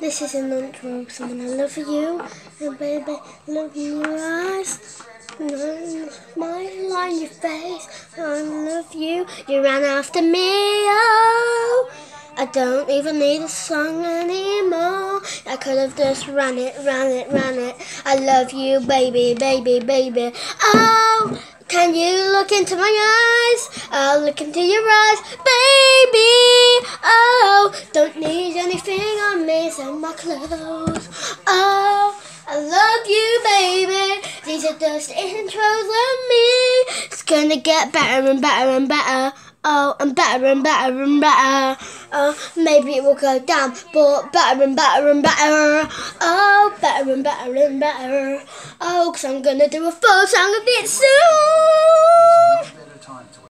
This is an intro. Someone I love you, and baby, look in your eyes. Smile on your face. I love you. You ran after me. Oh, I don't even need a song anymore. I could have just run it, ran it, ran it. I love you, baby, baby, baby. Oh. Can you look into my eyes? I'll look into your eyes, baby. Need anything me, so my clothes. Oh, I love you, baby. These are just intros of me. It's gonna get better and better and better. Oh, and better and better and better. Oh, maybe it will go down, but better and better and better. Oh, better and better and better. Oh, cause I'm gonna do a full song of it soon.